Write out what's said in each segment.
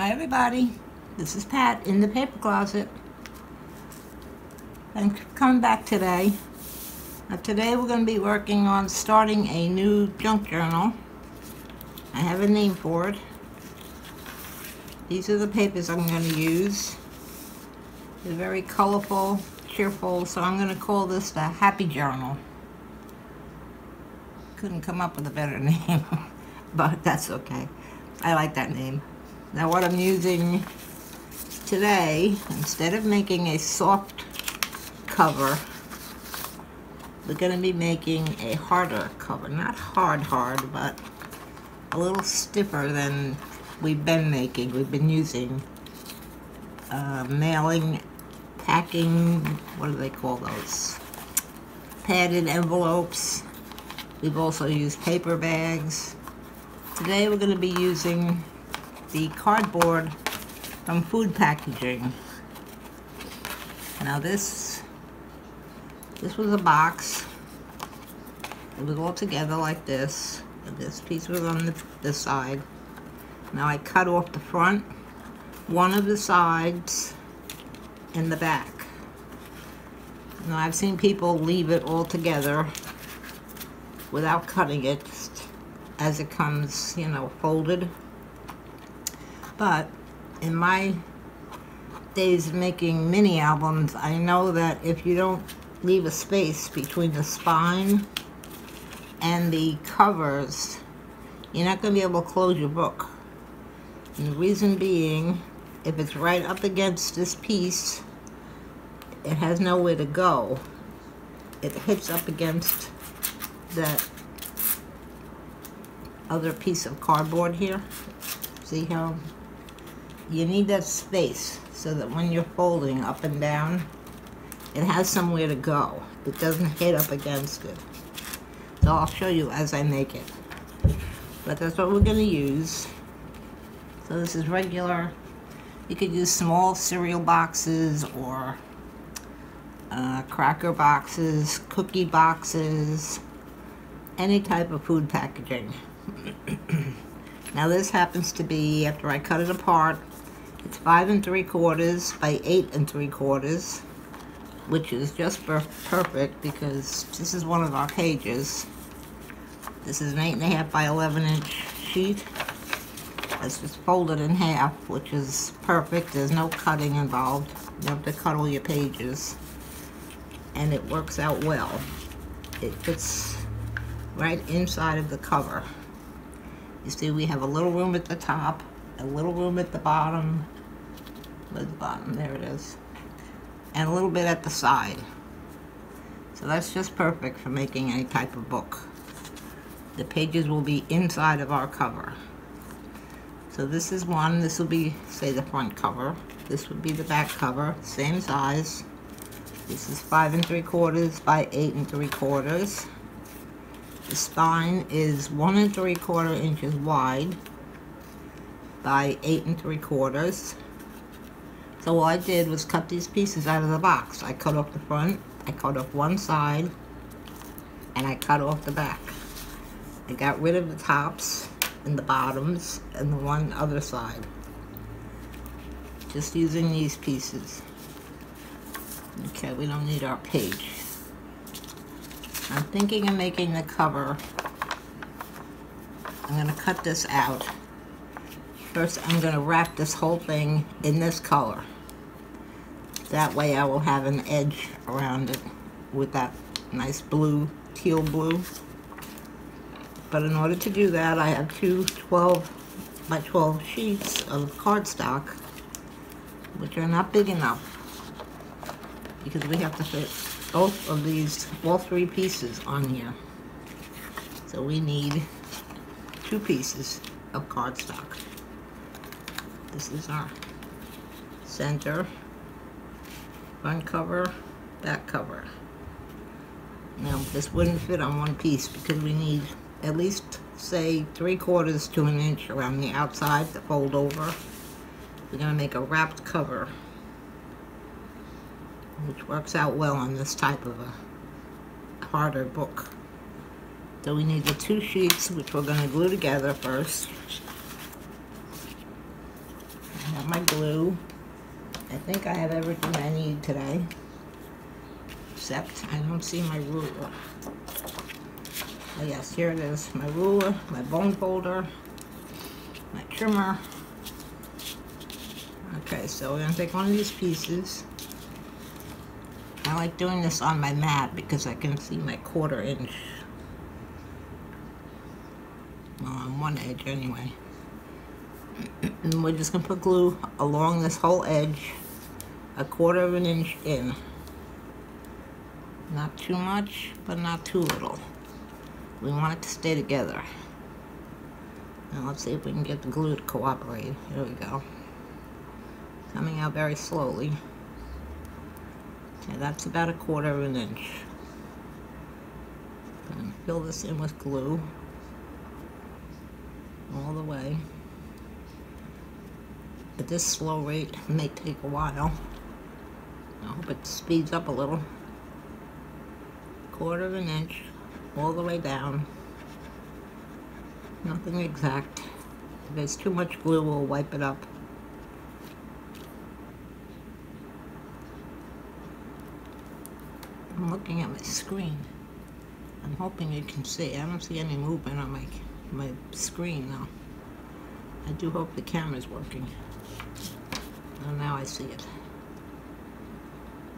Hi everybody, this is Pat in the paper closet. Thanks for coming back today. Now today we're going to be working on starting a new junk journal. I have a name for it. These are the papers I'm going to use. They're very colorful, cheerful, so I'm going to call this the Happy Journal. Couldn't come up with a better name, but that's okay. I like that name. Now what I'm using today, instead of making a soft cover, we're going to be making a harder cover. Not hard hard, but a little stiffer than we've been making. We've been using uh, mailing, packing, what do they call those? Padded envelopes. We've also used paper bags. Today we're going to be using the cardboard from food packaging. Now this, this was a box. It was all together like this. And this piece was on the, the side. Now I cut off the front, one of the sides, and the back. Now I've seen people leave it all together without cutting it as it comes, you know, folded. But in my days of making mini albums, I know that if you don't leave a space between the spine and the covers, you're not going to be able to close your book. And the reason being, if it's right up against this piece, it has nowhere to go. It hits up against that other piece of cardboard here. See how you need that space so that when you're folding up and down, it has somewhere to go. It doesn't hit up against it. So I'll show you as I make it. But that's what we're going to use. So this is regular. You could use small cereal boxes or uh, cracker boxes, cookie boxes, any type of food packaging. now this happens to be, after I cut it apart, it's five and three quarters by eight and three quarters, which is just perfect because this is one of our pages. This is an eight and a half by 11 inch sheet. It's just folded in half, which is perfect. There's no cutting involved. You have to cut all your pages. And it works out well. It fits right inside of the cover. You see we have a little room at the top a little room at the bottom, at the bottom, there it is, and a little bit at the side. So that's just perfect for making any type of book. The pages will be inside of our cover. So this is one, this will be, say, the front cover. This would be the back cover, same size. This is five and three quarters by eight and three quarters. The spine is one and three quarter inches wide by eight and three quarters. So all I did was cut these pieces out of the box. I cut off the front, I cut off one side, and I cut off the back. I got rid of the tops and the bottoms and the one other side. Just using these pieces. Okay, we don't need our page. I'm thinking of making the cover. I'm going to cut this out First, I'm going to wrap this whole thing in this color. That way I will have an edge around it with that nice blue, teal blue. But in order to do that, I have two 12 by 12 sheets of cardstock, which are not big enough because we have to fit both of these, all three pieces on here. So we need two pieces of cardstock. This is our center, front cover, back cover. Now this wouldn't fit on one piece because we need at least say three quarters to an inch around the outside to fold over. We're going to make a wrapped cover which works out well on this type of a harder book. So we need the two sheets which we're going to glue together first. I have my glue. I think I have everything I need today. Except I don't see my ruler. Oh yes, here it is. My ruler, my bone folder, my trimmer. Okay, so we're gonna take one of these pieces. I like doing this on my mat because I can see my quarter inch. Well, on one edge anyway. and we're just gonna put glue along this whole edge, a quarter of an inch in. Not too much, but not too little. We want it to stay together. Now let's see if we can get the glue to cooperate. Here we go. Coming out very slowly. Okay, that's about a quarter of an inch. And fill this in with glue all the way. At this slow rate, it may take a while. I hope it speeds up a little. Quarter of an inch, all the way down. Nothing exact. If there's too much glue, we'll wipe it up. I'm looking at my screen. I'm hoping you can see. I don't see any movement on my my screen now. I do hope the camera's working. Oh, now I see it.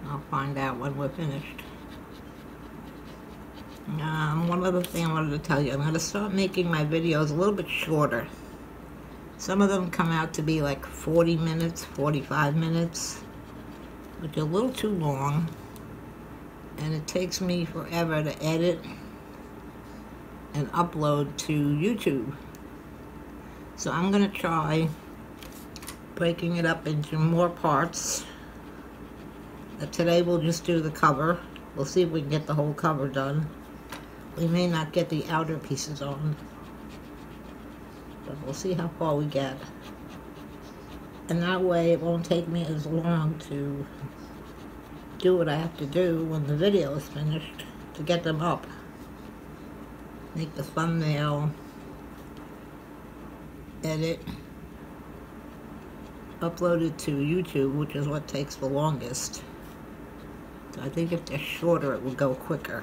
I'll find out when we're finished. Um, one other thing I wanted to tell you, I'm going to start making my videos a little bit shorter. Some of them come out to be like 40 minutes, 45 minutes, which are a little too long, and it takes me forever to edit and upload to YouTube. So I'm going to try breaking it up into more parts. Uh, today we'll just do the cover. We'll see if we can get the whole cover done. We may not get the outer pieces on, but we'll see how far we get. And that way it won't take me as long to do what I have to do when the video is finished to get them up. Make the thumbnail, edit, upload it to YouTube, which is what takes the longest. I think if they're shorter, it will go quicker.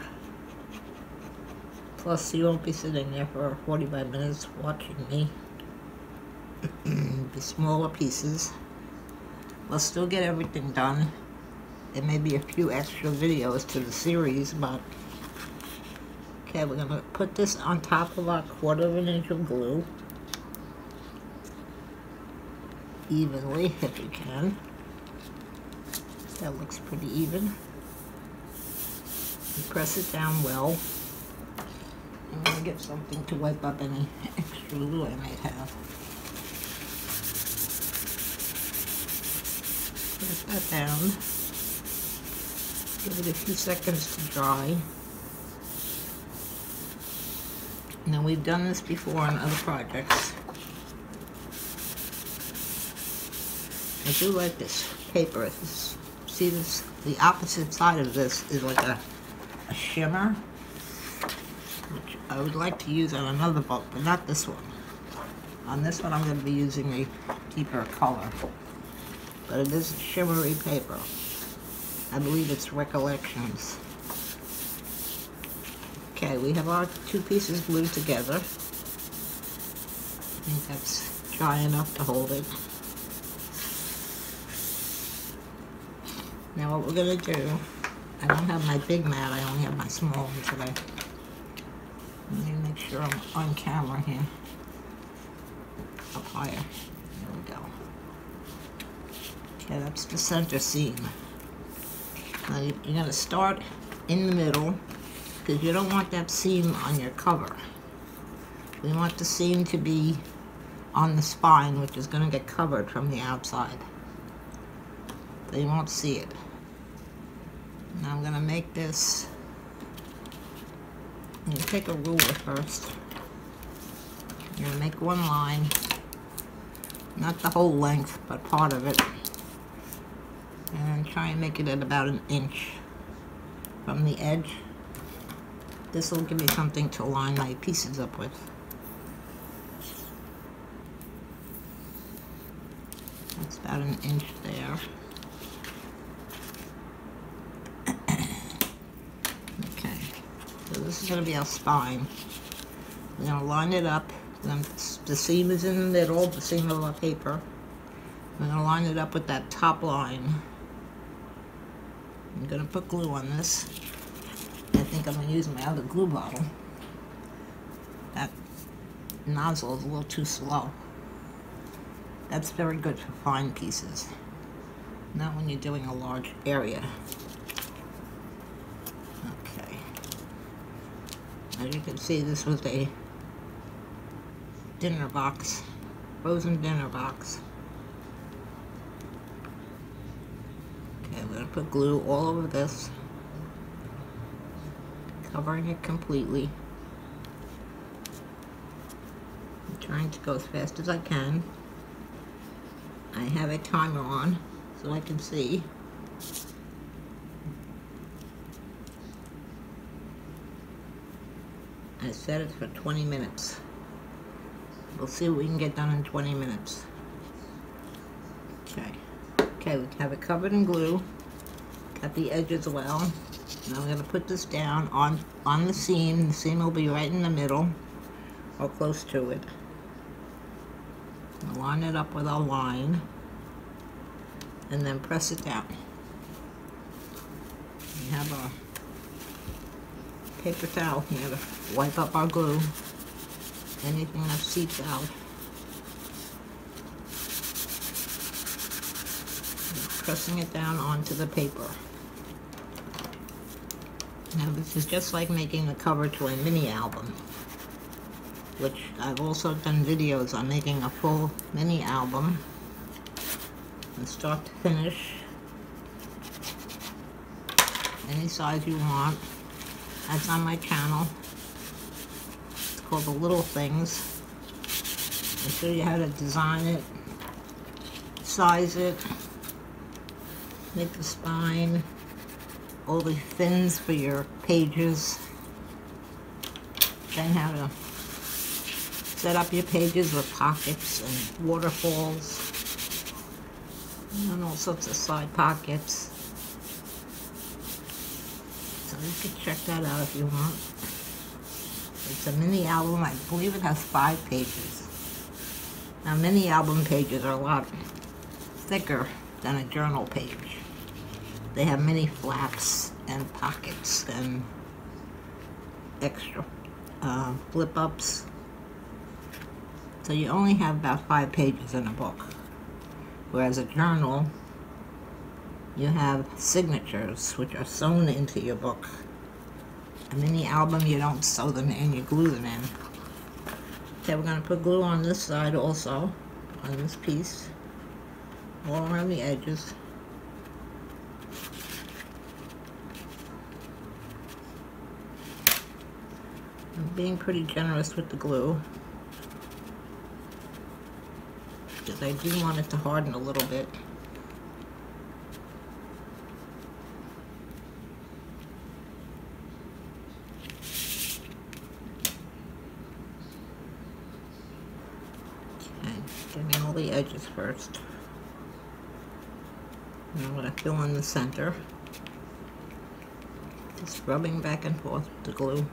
Plus, you won't be sitting there for 45 minutes watching me. be smaller pieces. We'll still get everything done. There may be a few extra videos to the series, but... Okay, we're going to put this on top of our quarter of an inch of glue. Evenly, if you can. That looks pretty even. Press it down well. I'm going to get something to wipe up any extra glue I might have. Press that down. Give it a few seconds to dry. Now we've done this before on other projects. I do like this paper. This, see this? The opposite side of this is like a, a shimmer. I would like to use on another book, but not this one. On this one, I'm going to be using a deeper color. But it is shimmery paper. I believe it's Recollections. Okay, we have our two pieces glued together. I think that's dry enough to hold it. Now what we're going to do, I don't have my big mat, I only have my small one today. Let me make sure I'm on camera here. Up higher. There we go. Okay, that's the center seam. Now you're going to start in the middle because you don't want that seam on your cover. We want the seam to be on the spine, which is going to get covered from the outside. You won't see it. Now I'm going to make this you take a ruler first. Going to make one line, not the whole length, but part of it. And try and make it at about an inch from the edge. This will give me something to line my pieces up with. That's about an inch there. okay, so this is going to be our spine. We're going to line it up. Then the seam is in the middle, the seam of our paper. We're going to line it up with that top line. I'm going to put glue on this. I think I'm going to use my other glue bottle. That nozzle is a little too slow. That's very good for fine pieces. Not when you're doing a large area. Okay. As you can see, this was a dinner box, frozen dinner box. Okay, I'm to put glue all over this, covering it completely. I'm trying to go as fast as I can. I have a timer on so I can see. Set it for 20 minutes. We'll see what we can get done in 20 minutes. Okay. Okay, we have it covered in glue. Got the edges well. Now I'm going to put this down on, on the seam. The seam will be right in the middle or close to it line it up with our line and then press it down. We have a paper towel here to wipe up our glue, anything that seeps out. pressing it down onto the paper. Now this is just like making a cover to a mini album which I've also done videos on making a full mini album from start to finish any size you want that's on my channel. It's called the little things. I show you how to design it size it make the spine all the fins for your pages. Then how to set up your pages with pockets and waterfalls and all sorts of side pockets. You can check that out if you want. It's a mini album. I believe it has five pages. Now mini album pages are a lot thicker than a journal page. They have many flaps and pockets and extra uh, flip ups so you only have about five pages in a book. Whereas a journal, you have signatures, which are sewn into your book. A mini album, you don't sew them in, you glue them in. Okay, we're going to put glue on this side also, on this piece, all around the edges. I'm being pretty generous with the glue. because I do want it to harden a little bit. Okay, getting all the edges first. And I'm going to fill in the center. Just rubbing back and forth with the glue.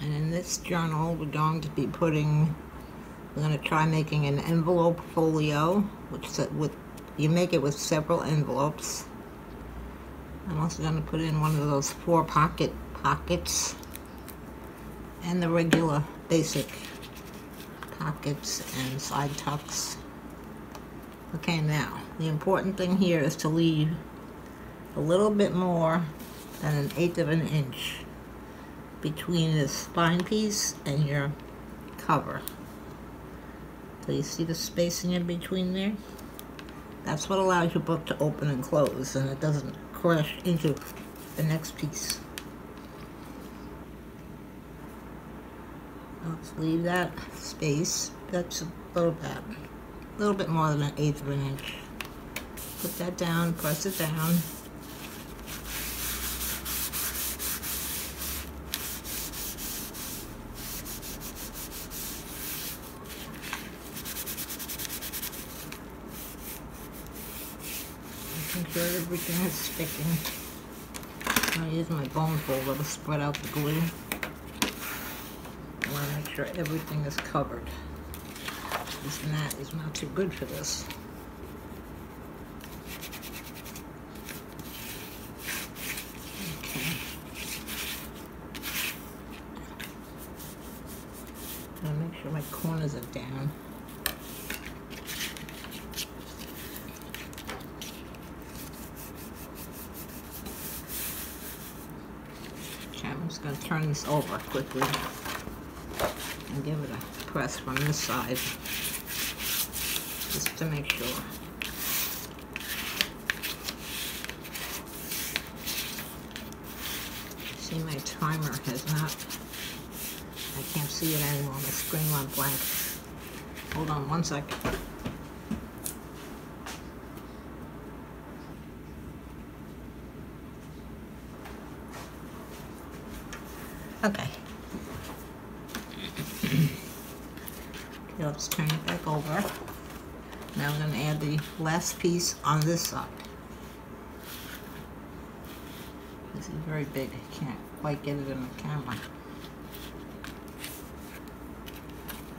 And in this journal, we're going to be putting, we're going to try making an envelope folio, which with you make it with several envelopes. I'm also going to put in one of those four pocket pockets and the regular basic pockets and side tucks. Okay, now, the important thing here is to leave a little bit more than an eighth of an inch between the spine piece and your cover. So you see the spacing in between there? That's what allows your book to open and close and it doesn't crash into the next piece. Let's leave that space. That's a little bit, a little bit more than an eighth of an inch. Put that down, press it down. Making sure everything is sticking. I use my bone folder to spread out the glue sure everything is covered. This mat is not too good for this. Okay. Gotta make sure my corners are down. Okay, I'm just gonna turn this over quickly give it a press from this side just to make sure. See my timer has not, I can't see it anymore, my screen went blank. Hold on one second. Okay. okay, let's turn it back over. Now I'm going to add the last piece on this side. This is very big. I can't quite get it in the camera.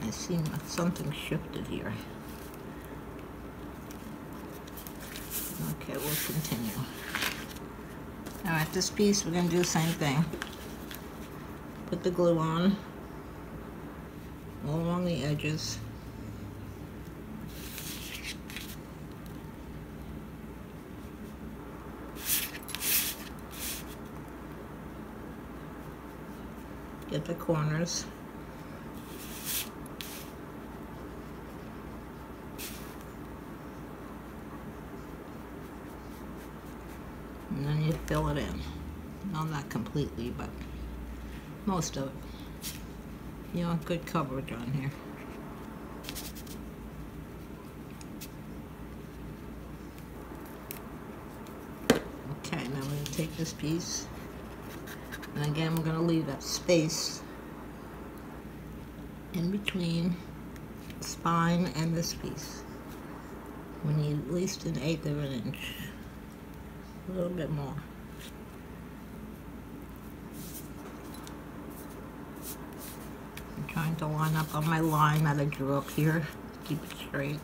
I see something shifted here. Okay, we'll continue. Alright, this piece we're going to do the same thing. Put the glue on all along the edges. Get the corners. And then you fill it in. Well, not completely, but most of it. You want good coverage on here. Okay, now I'm going to take this piece, and again we're going to leave that space in between the spine and this piece. We need at least an eighth of an inch, a little bit more. I'm trying to line up on my line that I drew up here. Keep it straight.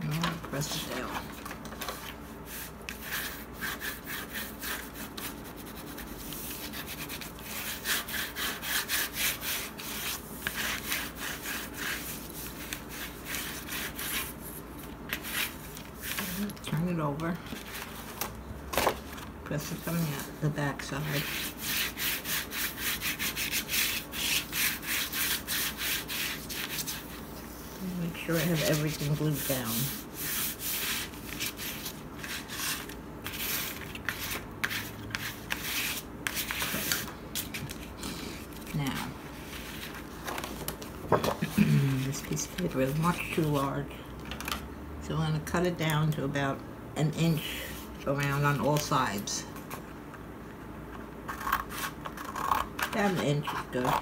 I'm gonna press it down. Turn it over. Press it from the, back side. Make sure I have everything glued down. Now, this piece of paper is much too large. So I'm going to cut it down to about an inch around on all sides. About an inch is good.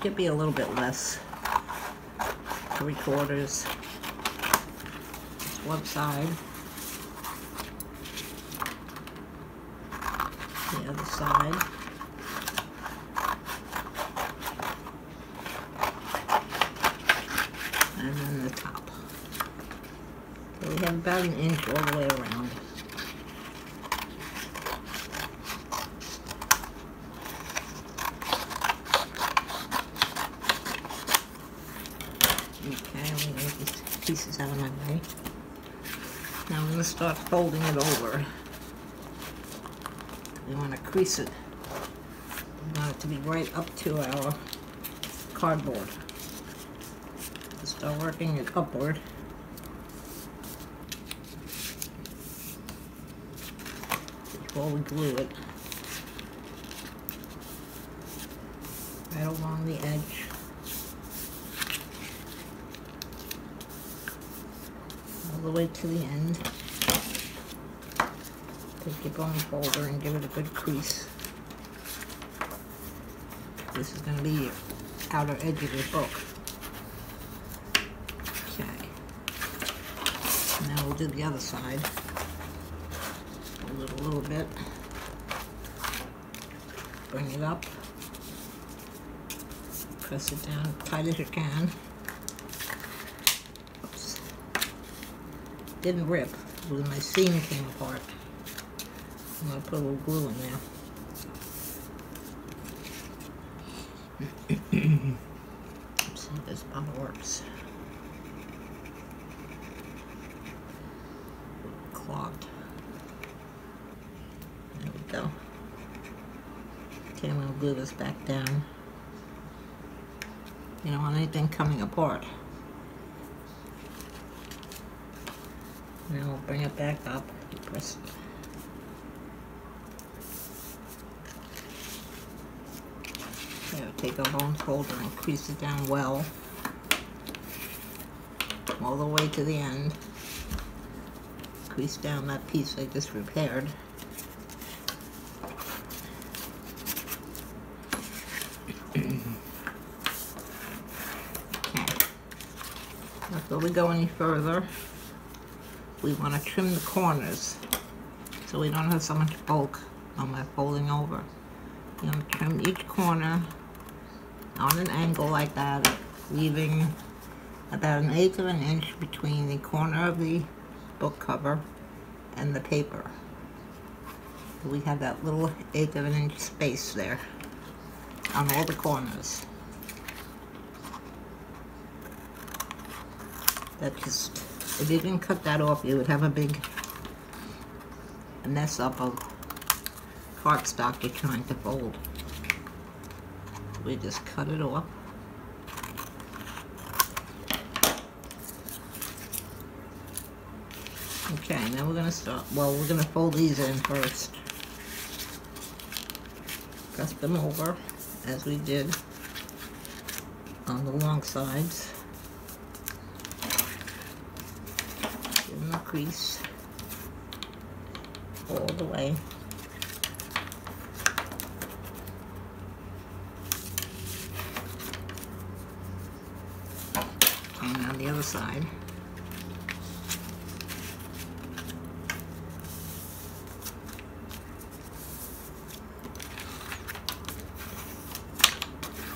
Could be a little bit less three quarters. That's one side. The other side. And then the top. So we have about an inch all the way around. Okay, we get these pieces out of my way. Now I'm going to start folding it over. We want to crease it. We want it to be right up to our cardboard. Start working it upward. Before we glue it. Right along the edge. All the way to the end. Take your bone folder and give it a good crease. This is going to be your outer edge of your book. Okay. Now we'll do the other side. A little bit. Bring it up. Press it down tight as you can. Oops. Didn't rip, when my seam came apart. I'm gonna put a little glue in there. Let's see if this bottle works. Clogged. There we go. Okay, I'm gonna glue this back down. Anything coming apart. Now bring it back up. Press it. Here, take a bone folder and crease it down well. All the way to the end. Crease down that piece I just repaired. Before we go any further, we want to trim the corners so we don't have so much bulk on my folding over. You want to trim each corner on an angle like that, leaving about an eighth of an inch between the corner of the book cover and the paper. We have that little eighth of an inch space there on all the corners. That just, if you didn't cut that off, you would have a big mess up of cardstock you're trying to fold. We just cut it off. Okay, now we're gonna start, well, we're gonna fold these in first. Press them over, as we did on the long sides. A crease all the way. And on the other side.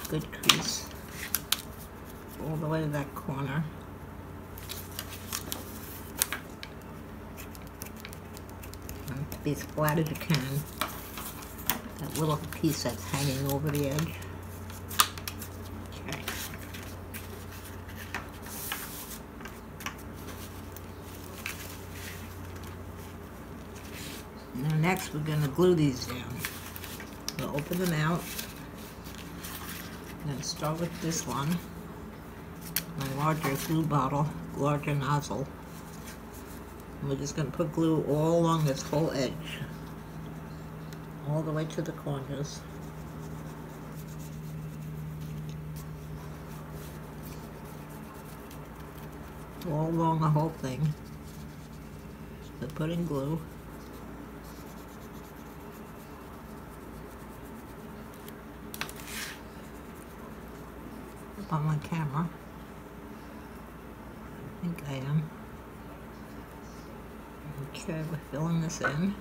Good crease all the way to that corner. And to be as flat as you can. That little piece that's hanging over the edge. Okay. Now next we're going to glue these down. We'll open them out. I'm start with this one. My larger glue bottle, larger nozzle. And we're just going to put glue all along this whole edge. All the way to the corners. All along the whole thing. So putting glue. Up on my camera. I think I am. Okay, we're filling this in.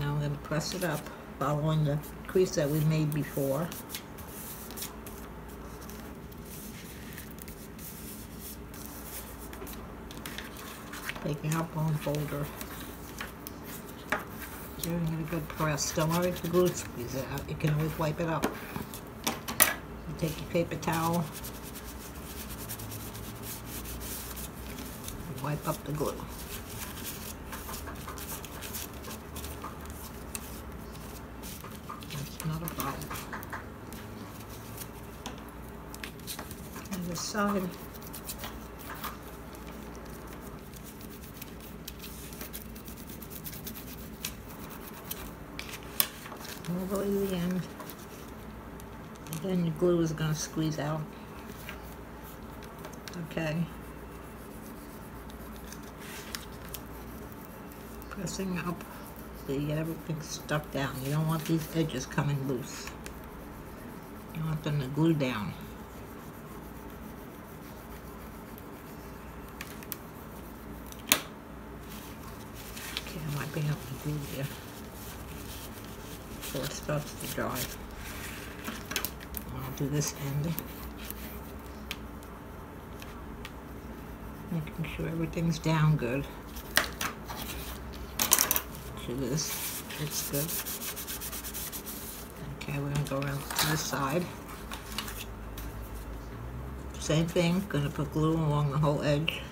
Now I'm going to press it up, following the crease that we made before. Taking our bone folder. Giving it a good press. Don't worry if the glue squeeze out. You can always wipe it up. You take your paper towel. Wipe up the glue. That's not a problem. And this side. all the the end. And then your glue is going to squeeze out. Okay. pressing up so you get everything stuck down. You don't want these edges coming loose. You want them to glue down. Okay, I might be able to glue there before it starts to dry. I'll do this end. Making sure everything's down good. To this, it's good. Okay, we're gonna go around to this side. Same thing, gonna put glue along the whole edge.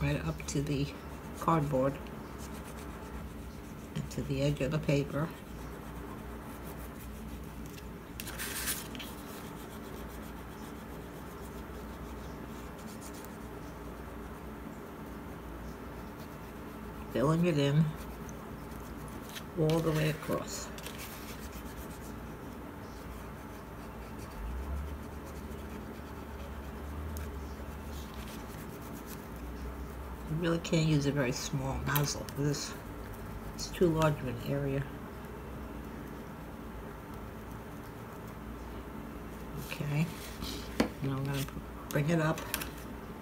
Right up to the cardboard. And to the edge of the paper. Filling it in all the way across. You really can't use a very small nozzle for this. It's too large of an area. Okay. Now I'm going to bring it up,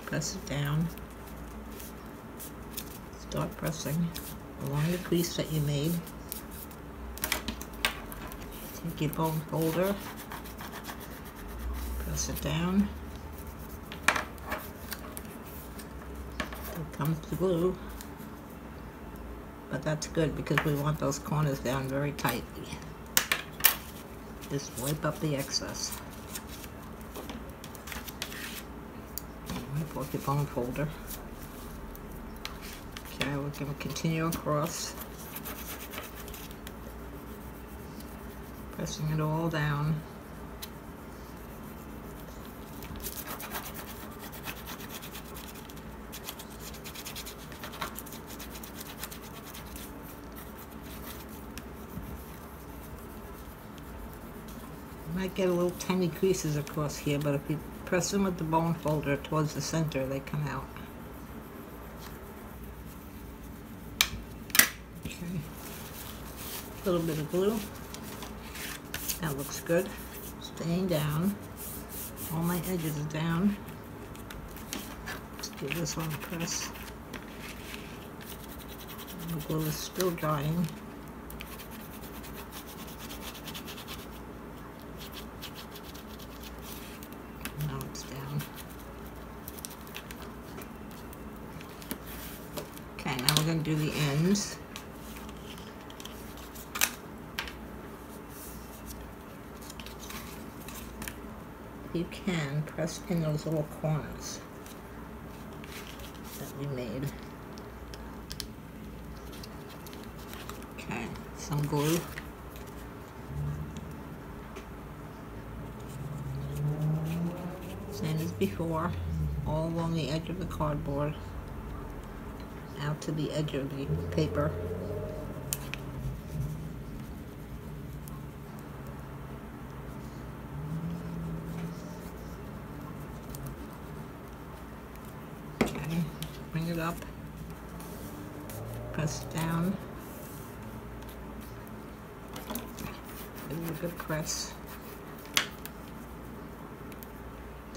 press it down, start pressing along the crease that you made. Take your bone folder, press it down. comes the glue. But that's good because we want those corners down very tightly. Just wipe up the excess. Wipe off your bone folder. Going to continue across. Pressing it all down. might get a little tiny creases across here, but if you press them with the bone folder towards the center, they come out. Okay. A little bit of glue. That looks good. Staying down. All my edges are down. Let's give this one a press. The glue is still drying. going to do the ends. You in those little corners that we made. Okay, some glue. Same as before, all along the edge of the cardboard out to the edge of the paper. Okay, bring it up, press down, give it a good press.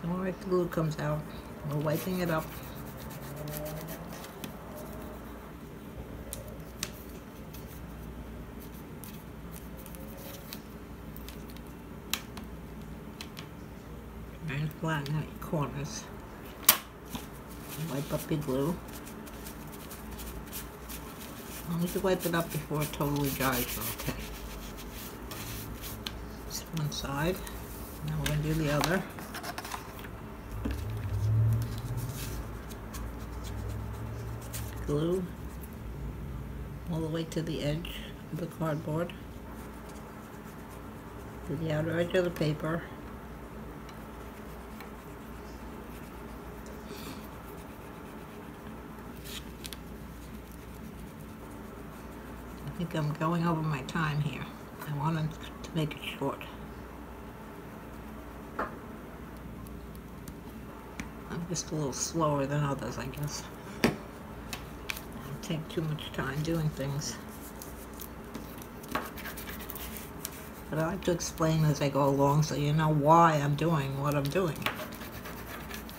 Don't worry if the glue comes out. We're wiping it up. and flatten out your corners. Your glue. Long as you wipe it up before it totally dries, okay. One side. Now we're going to do the other. Glue all the way to the edge of the cardboard, to the outer edge of the paper. Think I'm going over my time here. I wanted to make it short. I'm just a little slower than others, I guess. I take too much time doing things. But I like to explain as I go along so you know why I'm doing what I'm doing.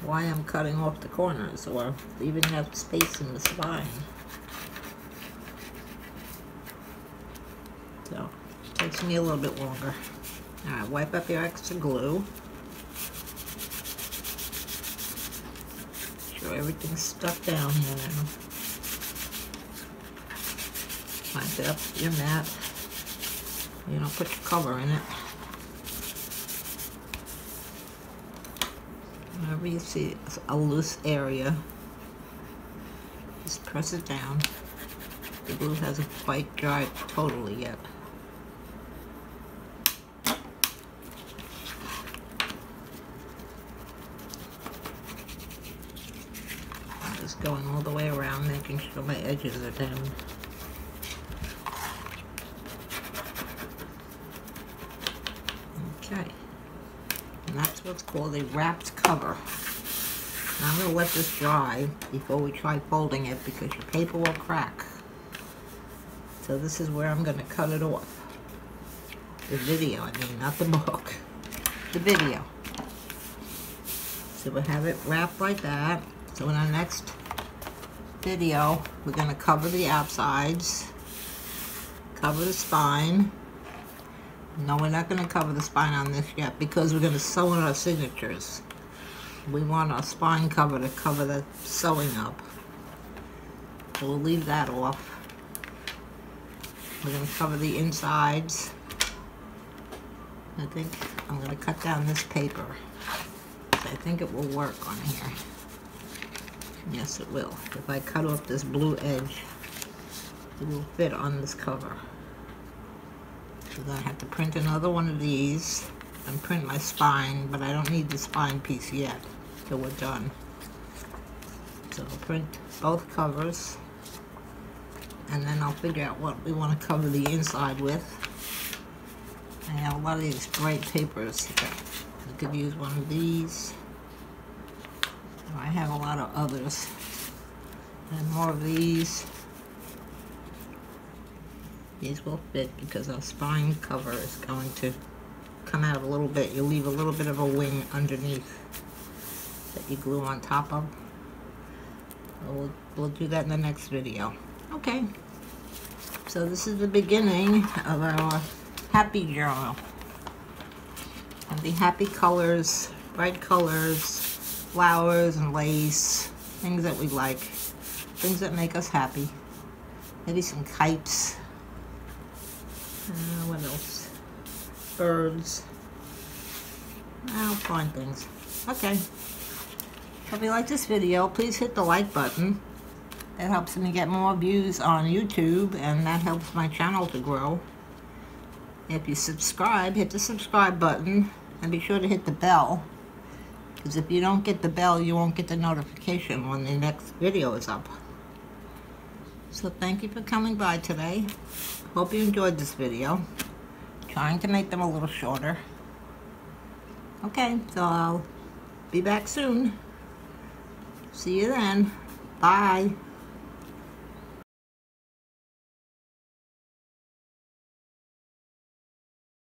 Why I'm cutting off the corners or even have space in the spine. Me a little bit longer. Alright, wipe up your extra glue. Make sure everything's stuck down here now. Wipe up your mat. You don't put your cover in it. Whenever you see a loose area, just press it down. The glue hasn't quite dried totally yet. I'm just going all the way around, making sure my edges are down. Okay. And that's what's called a wrapped cover. Now I'm going to let this dry before we try folding it because your paper will crack. So this is where I'm going to cut it off. The video, I mean, not the book. The video. So we'll have it wrapped like that. So in our next video, we're going to cover the outsides, cover the spine. No, we're not going to cover the spine on this yet because we're going to sew in our signatures. We want our spine cover to cover the sewing up. So we'll leave that off. We're going to cover the insides. I think I'm going to cut down this paper. I think it will work on here. Yes, it will. If I cut off this blue edge, it will fit on this cover. So then I have to print another one of these and print my spine, but I don't need the spine piece yet till we're done. So I'll print both covers and then I'll figure out what we want to cover the inside with. I have a lot of these bright papers. I could use one of these. I have a lot of others. And more of these. These will fit because our spine cover is going to come out a little bit. You leave a little bit of a wing underneath that you glue on top of. We'll, we'll do that in the next video. Okay. So this is the beginning of our happy journal. And the happy colors, bright colors, flowers and lace, things that we like, things that make us happy. Maybe some kites. Uh, what else? Birds. I'll find things. Okay. If you like this video, please hit the like button. That helps me get more views on YouTube and that helps my channel to grow. If you subscribe, hit the subscribe button and be sure to hit the bell. Because if you don't get the bell, you won't get the notification when the next video is up. So thank you for coming by today. Hope you enjoyed this video. Trying to make them a little shorter. Okay, so I'll be back soon. See you then. Bye.